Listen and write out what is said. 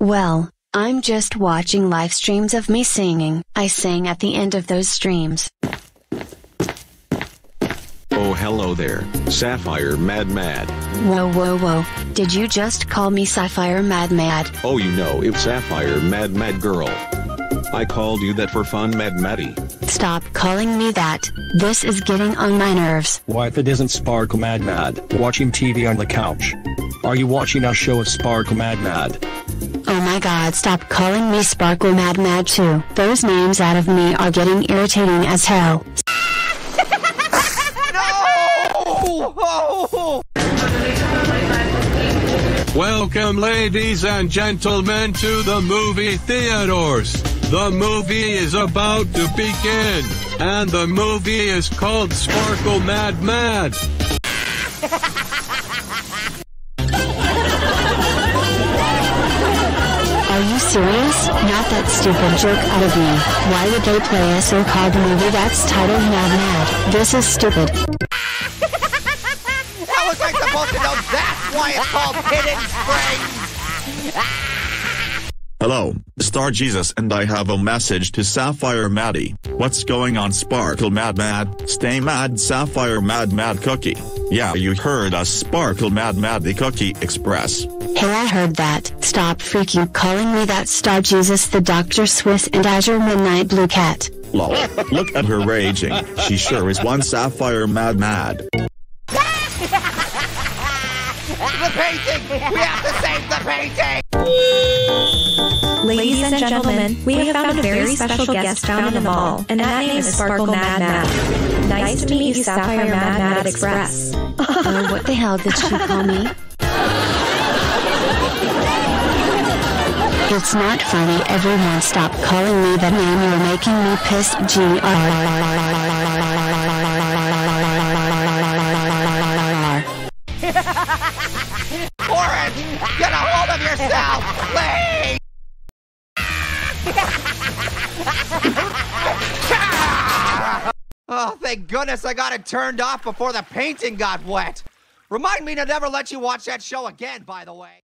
Well, I'm just watching live streams of me singing. I sang at the end of those streams. Oh hello there, Sapphire Mad Mad. Whoa whoa whoa, did you just call me Sapphire Mad Mad? Oh you know it's Sapphire Mad Mad Girl. I called you that for fun Mad Maddie. Stop calling me that, this is getting on my nerves. Why if it isn't Sparkle Mad Mad, watching TV on the couch? Are you watching our show of Sparkle Mad Mad? Oh my god stop calling me Sparkle Mad Mad too. Those names out of me are getting irritating as hell. no! Welcome, ladies and gentlemen, to the movie theaters. The movie is about to begin, and the movie is called Sparkle Mad Mad. serious? Not that stupid joke out of me. Why would they play a so-called movie that's titled Mad Mad? This is stupid. How was I supposed to know that's why it's called Hidden Springs? Hello, Star Jesus and I have a message to Sapphire Maddie. What's going on Sparkle Mad Mad? Stay mad Sapphire Mad Mad Cookie. Yeah you heard us Sparkle Mad Mad the Cookie Express. Hey I heard that. Stop freaking calling me that Star Jesus the Dr. Swiss and Azure Midnight Blue Cat. Lol. Look at her raging. She sure is one Sapphire Mad Mad. The painting! We have to save the painting! Ladies and gentlemen, we have found a very special guest found in the mall, and that name is Sparkle Mad Mad. Nice to meet you, Sapphire Mad Mad Express. Oh, what the hell did she call me? It's not funny. Everyone stop calling me that name. You're making me pissed. G thank goodness I got it turned off before the painting got wet. Remind me to never let you watch that show again, by the way.